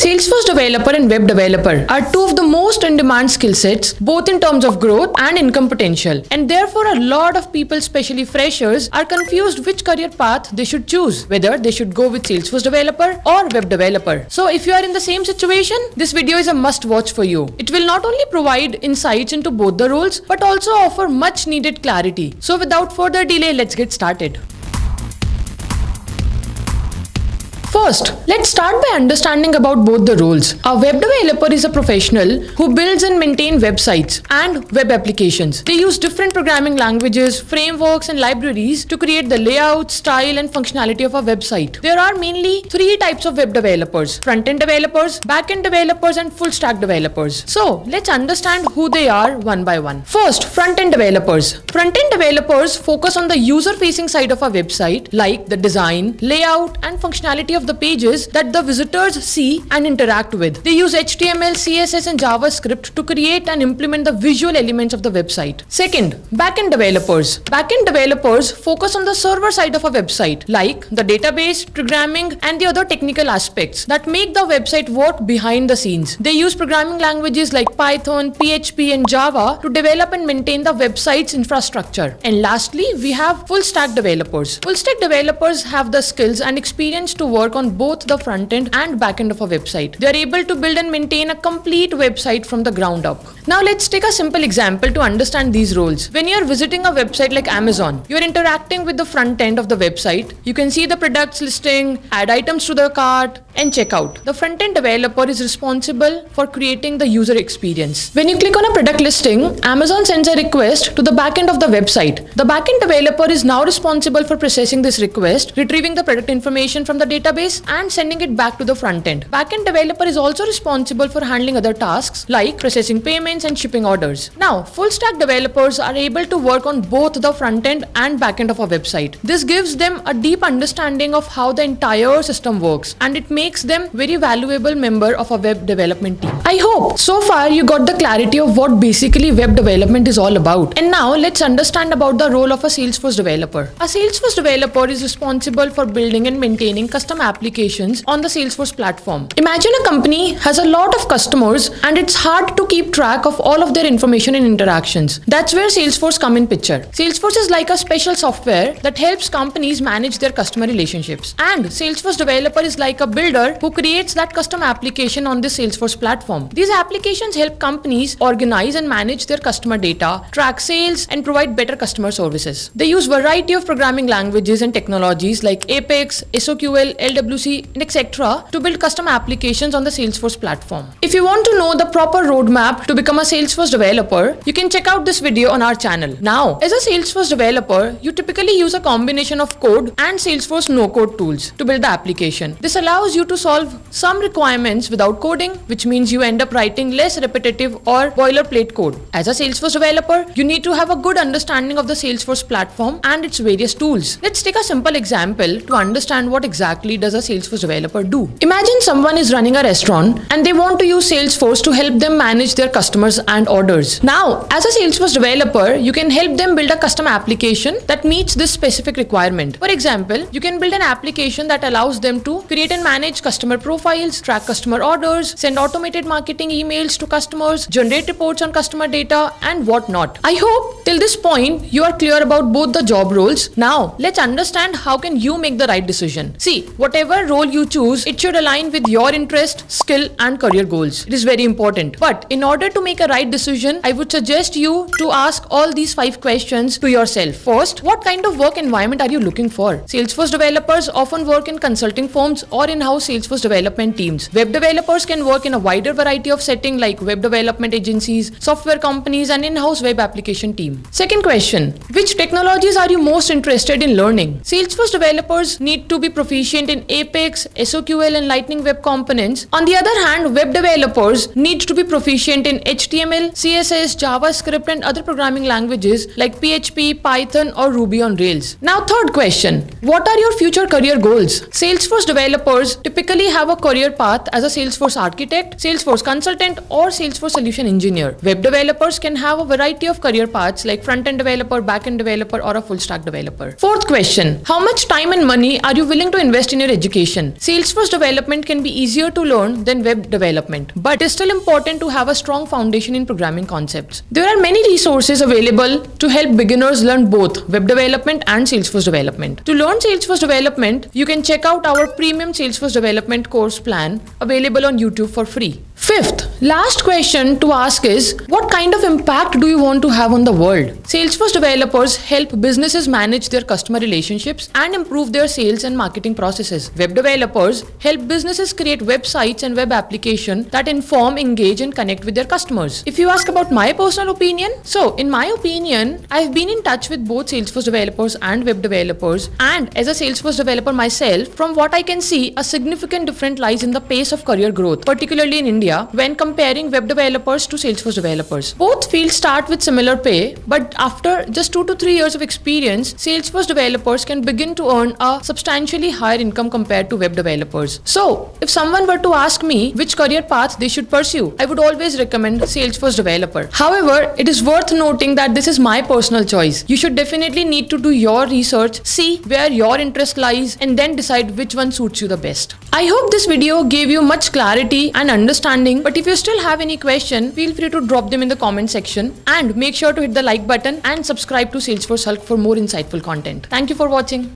Salesforce developer and web developer are two of the most in demand skill sets, both in terms of growth and income potential. And therefore, a lot of people, especially freshers, are confused which career path they should choose, whether they should go with Salesforce developer or web developer. So, if you are in the same situation, this video is a must watch for you. It will not only provide insights into both the roles, but also offer much needed clarity. So, without further delay, let's get started. First, let's start by understanding about both the roles. A web developer is a professional who builds and maintains websites and web applications. They use different programming languages, frameworks, and libraries to create the layout, style, and functionality of a website. There are mainly three types of web developers front end developers, back end developers, and full stack developers. So, let's understand who they are one by one. First, front end developers. Front end developers focus on the user facing side of a website, like the design, layout, and functionality of the pages that the visitors see and interact with. They use HTML, CSS and JavaScript to create and implement the visual elements of the website. Second, backend developers. Backend developers focus on the server side of a website like the database, programming and the other technical aspects that make the website work behind the scenes. They use programming languages like Python, PHP and Java to develop and maintain the website's infrastructure. And lastly, we have full stack developers. Full stack developers have the skills and experience to work work on both the front end and back end of a website. They are able to build and maintain a complete website from the ground up. Now let's take a simple example to understand these roles. When you are visiting a website like Amazon, you are interacting with the front end of the website. You can see the products listing, add items to the cart, and checkout. The front end developer is responsible for creating the user experience. When you click on a product listing, Amazon sends a request to the back end of the website. The back end developer is now responsible for processing this request, retrieving the product information from the database database and sending it back to the front end. Backend developer is also responsible for handling other tasks like processing payments and shipping orders. Now, full stack developers are able to work on both the front end and back end of a website. This gives them a deep understanding of how the entire system works and it makes them very valuable member of a web development team. I hope so far you got the clarity of what basically web development is all about. And now let's understand about the role of a Salesforce developer. A Salesforce developer is responsible for building and maintaining custom applications on the Salesforce platform. Imagine a company has a lot of customers and it's hard to keep track of all of their information and interactions. That's where Salesforce come in picture. Salesforce is like a special software that helps companies manage their customer relationships. And Salesforce developer is like a builder who creates that custom application on the Salesforce platform. These applications help companies organize and manage their customer data, track sales, and provide better customer services. They use variety of programming languages and technologies like Apex, SOQL, LWC, and etc. to build custom applications on the Salesforce platform. If you want to know the proper roadmap to become a Salesforce developer, you can check out this video on our channel. Now, as a Salesforce developer, you typically use a combination of code and Salesforce no-code tools to build the application. This allows you to solve some requirements without coding, which means you end up writing less repetitive or boilerplate code. As a Salesforce developer, you need to have a good understanding of the Salesforce platform and its various tools. Let's take a simple example to understand what exactly does does a Salesforce developer do? Imagine someone is running a restaurant and they want to use Salesforce to help them manage their customers and orders. Now, as a Salesforce developer, you can help them build a custom application that meets this specific requirement. For example, you can build an application that allows them to create and manage customer profiles, track customer orders, send automated marketing emails to customers, generate reports on customer data, and whatnot. I hope till this point you are clear about both the job roles. Now, let's understand how can you make the right decision. See, whatever whatever role you choose, it should align with your interest, skill, and career goals. It is very important. But in order to make a right decision, I would suggest you to ask all these five questions to yourself. First, what kind of work environment are you looking for? Salesforce developers often work in consulting firms or in-house Salesforce development teams. Web developers can work in a wider variety of settings like web development agencies, software companies, and in-house web application team. Second question, which technologies are you most interested in learning? Salesforce developers need to be proficient in Apex, SOQL and Lightning Web Components. On the other hand, web developers need to be proficient in HTML, CSS, JavaScript and other programming languages like PHP, Python or Ruby on Rails. Now third question, what are your future career goals? Salesforce developers typically have a career path as a Salesforce architect, Salesforce consultant, or Salesforce solution engineer. Web developers can have a variety of career paths like front-end developer, back-end developer, or a full-stack developer. Fourth question, how much time and money are you willing to invest in your education? Salesforce development can be easier to learn than web development, but it is still important to have a strong foundation in programming concepts. There are many resources available to help beginners learn both web development and Salesforce development. To learn Salesforce development, you can check out our premium Salesforce development course plan available on YouTube for free. Fifth, last question to ask is what kind of impact do you want to have on the world? Salesforce developers help businesses manage their customer relationships and improve their sales and marketing processes. Web developers help businesses create websites and web applications that inform, engage, and connect with their customers. If you ask about my personal opinion, so in my opinion, I've been in touch with both Salesforce developers and web developers, and as a Salesforce developer myself, from what I can see, a significant difference lies in the pace of career growth, particularly in India when comparing web developers to Salesforce developers. Both fields start with similar pay, but after just two to three years of experience, Salesforce developers can begin to earn a substantially higher income compared to web developers. So, if someone were to ask me which career path they should pursue, I would always recommend Salesforce developer. However, it is worth noting that this is my personal choice. You should definitely need to do your research, see where your interest lies, and then decide which one suits you the best. I hope this video gave you much clarity and understanding but if you still have any question, feel free to drop them in the comment section and make sure to hit the like button and subscribe to Salesforce Hulk for more insightful content. Thank you for watching.